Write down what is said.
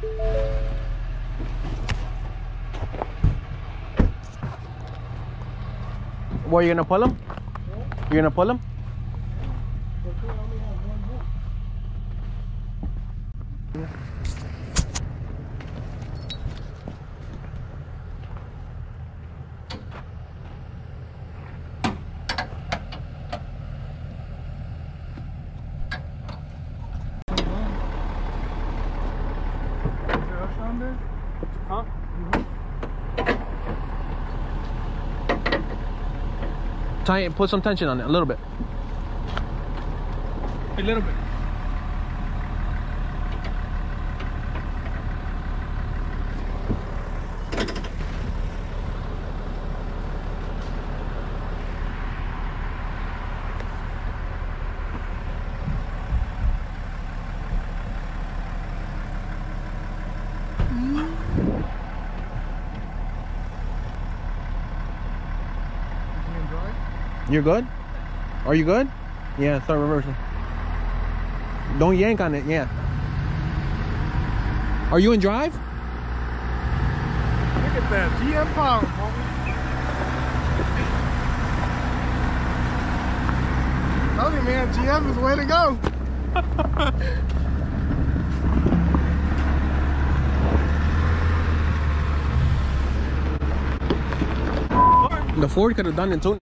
What, you gonna pull him? You gonna pull him? Huh? Mm-hmm. Tie it, put some tension on it, a little bit. A little bit. You're good? Are you good? Yeah, start reversing. Don't yank on it, yeah. Are you in drive? Look at that GM power, homie. Told you, man, GM is the way to go. The Ford could have done it too.